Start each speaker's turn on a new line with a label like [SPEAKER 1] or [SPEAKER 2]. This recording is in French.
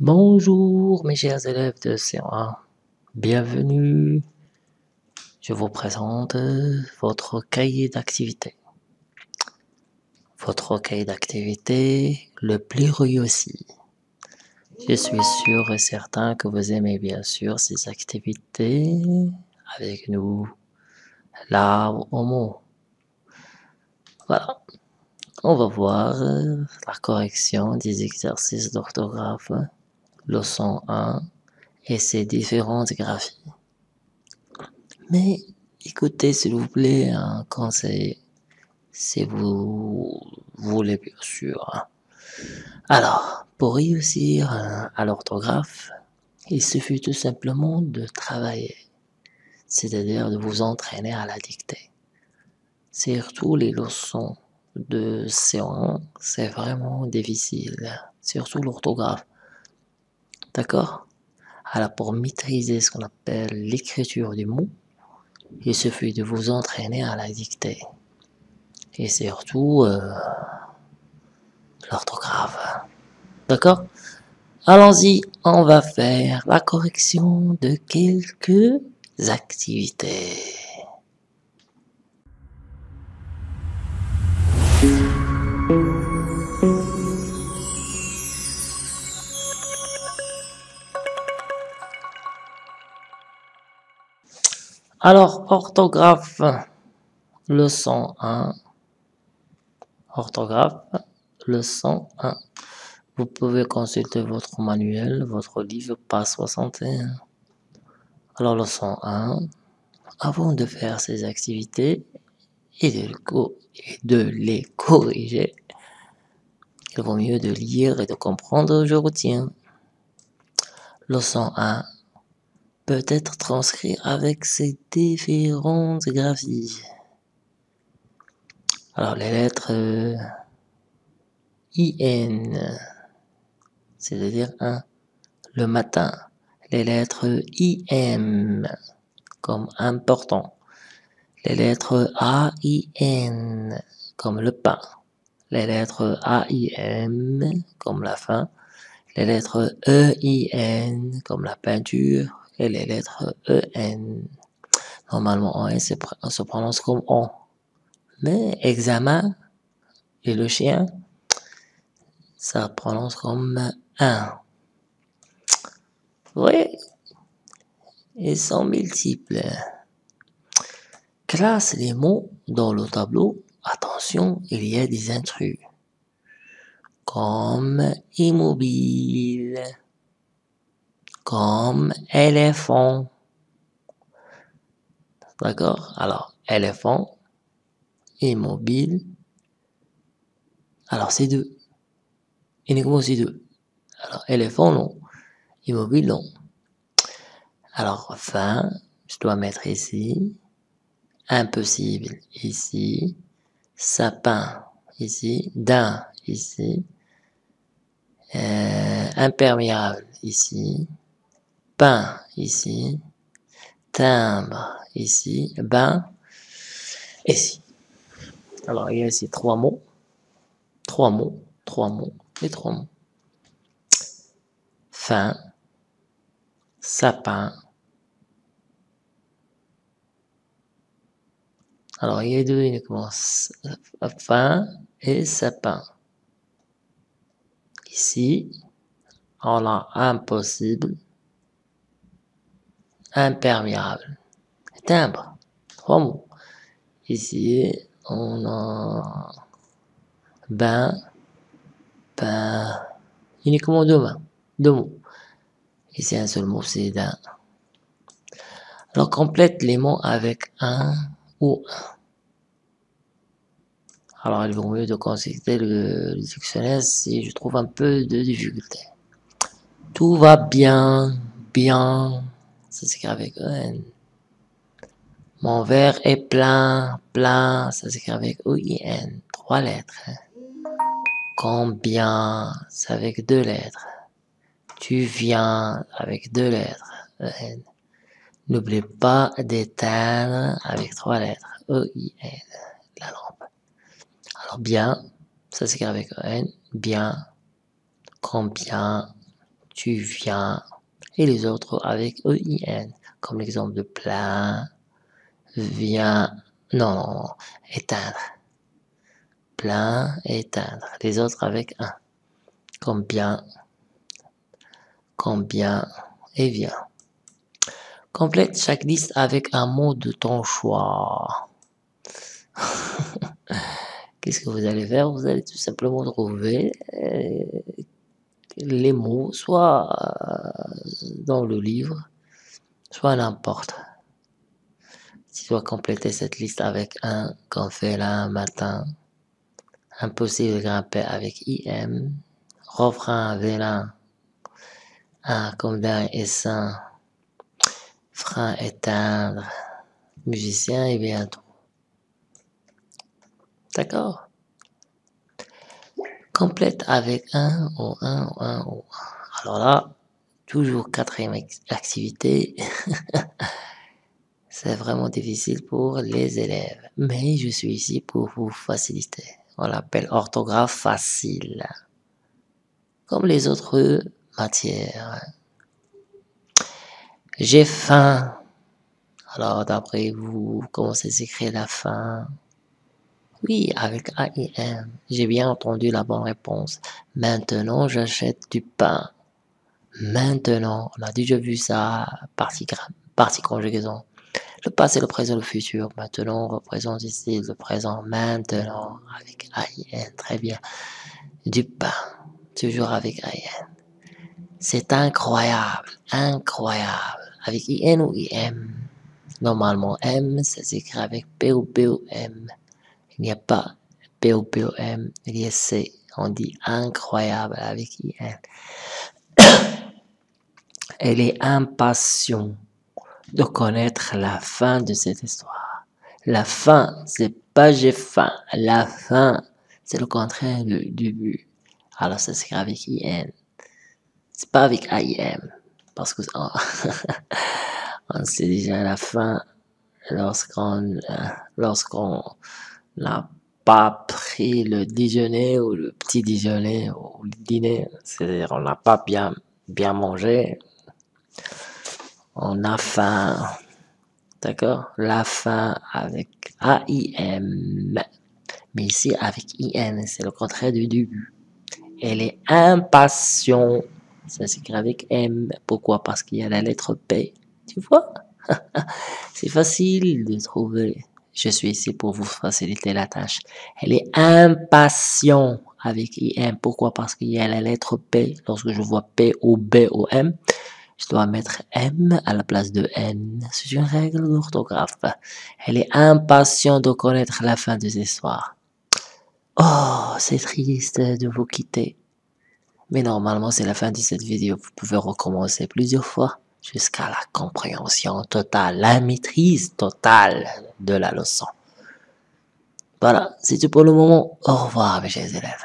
[SPEAKER 1] Bonjour mes chers élèves de C1, bienvenue. Je vous présente votre cahier d'activité. Votre cahier d'activité le plus réussi. Je suis sûr et certain que vous aimez bien sûr ces activités avec nous, là au mot. Voilà. On va voir la correction des exercices d'orthographe, leçon 1 et ses différentes graphies. Mais écoutez s'il vous plaît un conseil, si vous voulez bien sûr. Alors, pour réussir à l'orthographe, il suffit tout simplement de travailler, c'est-à-dire de vous entraîner à la dictée. Surtout les leçons de C1, c'est vraiment difficile, surtout l'orthographe. D'accord Alors pour maîtriser ce qu'on appelle l'écriture du mot, il suffit de vous entraîner à la dictée. Et surtout euh, l'orthographe. D'accord? Allons-y, on va faire la correction de quelques activités. Alors, orthographe, leçon 1. Orthographe, leçon 1. Vous pouvez consulter votre manuel, votre livre, pas 61. Alors, leçon 1. Avant de faire ces activités et de, et de les corriger, il vaut mieux de lire et de comprendre, je retiens. Leçon 1 peut être transcrit avec ces différentes graphies. Alors les lettres euh, IN, c'est-à-dire 1, le matin. Les lettres IM, comme important. Les lettres AIN, comme le pain. Les lettres AIM, comme la fin. Les lettres EIN, comme la peinture et les lettres EN. Normalement, on se prononce comme on. Mais examen et le chien, ça prononce comme un. Oui, ils sont multiples. Classe les mots dans le tableau. Attention, il y a des intrus. Comme immobile comme éléphant. D'accord? Alors, éléphant, immobile. Alors, c'est deux. Uniquement c'est deux. Alors, éléphant, non. Immobile, non. Alors, fin, je dois mettre ici. Impossible, ici. Sapin, ici. D'un, ici. Euh, imperméable, ici pain ici, timbre ici, bain ici. Alors il y a ici trois mots, trois mots, trois mots et trois mots. Fin, sapin. Alors il y a deux uniquement, fin et sapin. Ici, on a impossible imperméable. Timbre, trois mots. Ici, on a bain, pain, uniquement deux mains, deux mots. Ici, un seul mot, c'est d'un. Alors, complète les mots avec un ou un. Alors, il vaut mieux de consulter le, le dictionnaire si je trouve un peu de difficulté. Tout va bien, bien, ça s'écrit avec EN. Mon verre est plein, plein, ça s'écrit avec O-I-N, trois lettres. Combien, c'est avec deux lettres. Tu viens, avec deux lettres. N'oublie pas d'éteindre avec trois lettres, E-I-N, la lampe. Alors bien, ça s'écrit avec EN, bien, combien, tu viens, et les autres avec EIN, comme l'exemple de plein, vient, non, éteindre. Plein, éteindre. Les autres avec un. Combien, combien, et vient. Complète chaque liste avec un mot de ton choix. Qu'est-ce que vous allez faire? Vous allez tout simplement trouver euh, les mots, soit euh, dans le livre, soit n'importe. Tu dois compléter cette liste avec un qu'on fait là matin. Impossible de grimper avec IM. Refrain, vélin. Un comme et saint. Frein, éteindre. Musicien et bientôt. D'accord? Complète avec un ou un ou un ou un. Alors là, toujours quatrième activité. C'est vraiment difficile pour les élèves. Mais je suis ici pour vous faciliter. On l'appelle orthographe facile. Comme les autres matières. J'ai faim. Alors, d'après vous, comment s'écrit la faim? Oui, avec AIM. J'ai bien entendu la bonne réponse. Maintenant, j'achète du pain. Maintenant, on a déjà vu ça, partie, partie conjugaison. Le passé, le présent, le futur. Maintenant, on représente ici le présent. Maintenant, avec AIN. Très bien. Du pain. Toujours avec AIN. C'est incroyable. Incroyable. Avec IN ou IM. Normalement, M, ça s'écrit avec P ou P ou M. Il n'y a pas P ou P ou M. Il y a C. On dit incroyable avec IN. Elle est impatiente de connaître la fin de cette histoire. La fin, c'est pas j'ai faim. La fin, c'est le contraire du début. Alors ça s'écrit avec IN. C'est pas avec IM. Parce que on sait déjà la fin lorsqu'on euh, lorsqu'on n'a pas pris le déjeuner ou le petit déjeuner ou le dîner. C'est-à-dire on n'a pas bien bien mangé on a faim. D'accord? La faim avec A-I-M. Mais ici, avec I-N, c'est le contraire du début. Elle est impatient. Ça s'écrit avec M. Pourquoi? Parce qu'il y a la lettre P. Tu vois? C'est facile de trouver. Je suis ici pour vous faciliter la tâche. Elle est impatient avec IM. Pourquoi? Parce qu'il y a la lettre P. Lorsque je vois P ou B ou M, je dois mettre M à la place de N. C'est une règle d'orthographe. Elle est impatiente de connaître la fin de l'histoire. Oh, c'est triste de vous quitter. Mais normalement, c'est la fin de cette vidéo. Vous pouvez recommencer plusieurs fois jusqu'à la compréhension totale, la maîtrise totale de la leçon. Voilà, c'est tout pour le moment. Au revoir, mes chers élèves.